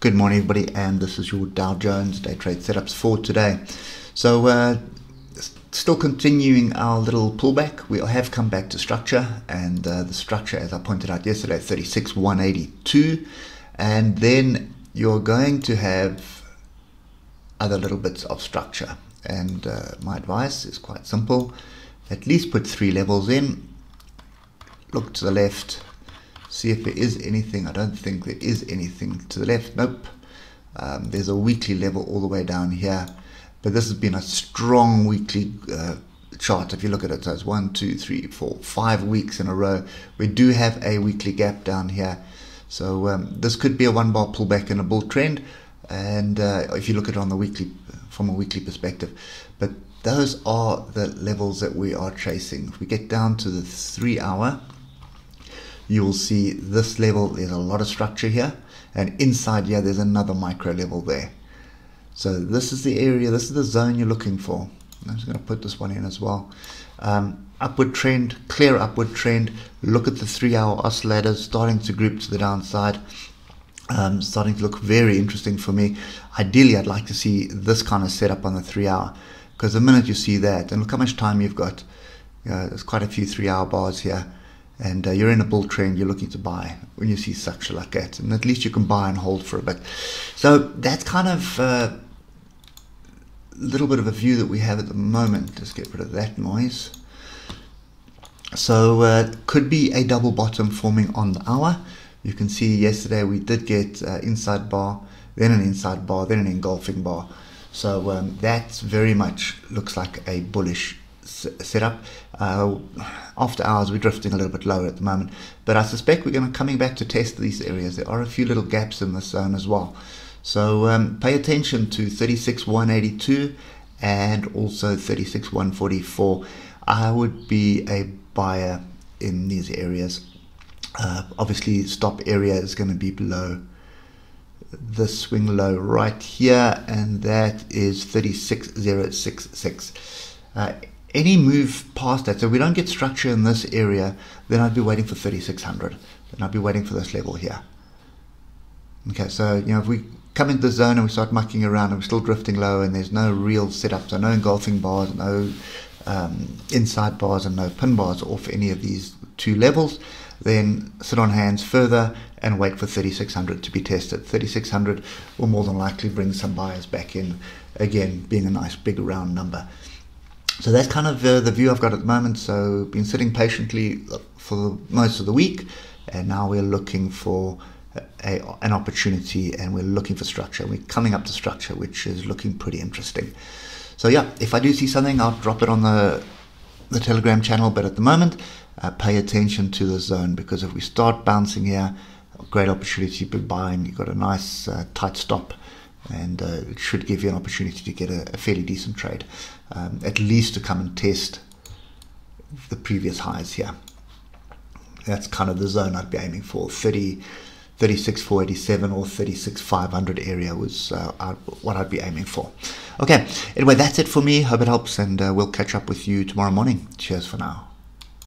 Good morning, everybody, and this is your Dow Jones day trade setups for today. So, uh, still continuing our little pullback. We have come back to structure, and uh, the structure, as I pointed out yesterday, 36 182, and then you're going to have other little bits of structure. And uh, my advice is quite simple: at least put three levels in. Look to the left, see if there is anything. I don't think there is anything to the left. Nope. Um, there's a weekly level all the way down here, but this has been a strong weekly uh, chart. If you look at it, so it's one, two, three, four, five weeks in a row. We do have a weekly gap down here, so um, this could be a one bar pullback in a bull trend. And uh, if you look at it on the weekly, from a weekly perspective, but those are the levels that we are chasing. If we get down to the three hour, you will see this level, there's a lot of structure here, and inside here there's another micro level there. So this is the area, this is the zone you're looking for. I'm just going to put this one in as well. Um, upward trend, clear upward trend. Look at the three hour oscillators starting to group to the downside. Um, starting to look very interesting for me. Ideally, I'd like to see this kind of setup on the three hour because the minute you see that, and look how much time you've got, know, there's quite a few three hour bars here and uh, you're in a bull trend, you're looking to buy when you see structure like that, and at least you can buy and hold for a bit. So that's kind of a uh, little bit of a view that we have at the moment. Let's get rid of that noise. So uh, could be a double bottom forming on the hour. You can see yesterday we did get uh, inside bar, then an inside bar, then an engulfing bar. So um, that very much looks like a bullish setup. Uh, after hours, we're drifting a little bit lower at the moment, but I suspect we're going to coming back to test these areas. There are a few little gaps in this zone as well. So um, pay attention to 36 182 and also 36 144. I would be a buyer in these areas. Uh, obviously, stop area is going to be below the swing low right here, and that is 36066. Uh, any move past that, so we don't get structure in this area, then I'd be waiting for 3600. Then I'd be waiting for this level here. Okay, so you know if we come into the zone and we start mucking around and we're still drifting low and there's no real setup, so no engulfing bars, no um, inside bars and no pin bars off any of these two levels, then sit on hands further and wait for 3600 to be tested. 3600 will more than likely bring some buyers back in, again being a nice big round number. So that's kind of uh, the view I've got at the moment. So been sitting patiently for most of the week, and now we're looking for a, an opportunity, and we're looking for structure. We're coming up to structure, which is looking pretty interesting. So yeah, if I do see something, I'll drop it on the the Telegram channel. But at the moment, uh, pay attention to the zone because if we start bouncing here, great opportunity to buy, and you've got a nice uh, tight stop and uh, it should give you an opportunity to get a, a fairly decent trade, um, at least to come and test the previous highs here. That's kind of the zone I'd be aiming for. 30, 36 487 or 36 500 area was uh, what I'd be aiming for. Okay, anyway, that's it for me. Hope it helps, and uh, we'll catch up with you tomorrow morning. Cheers for now.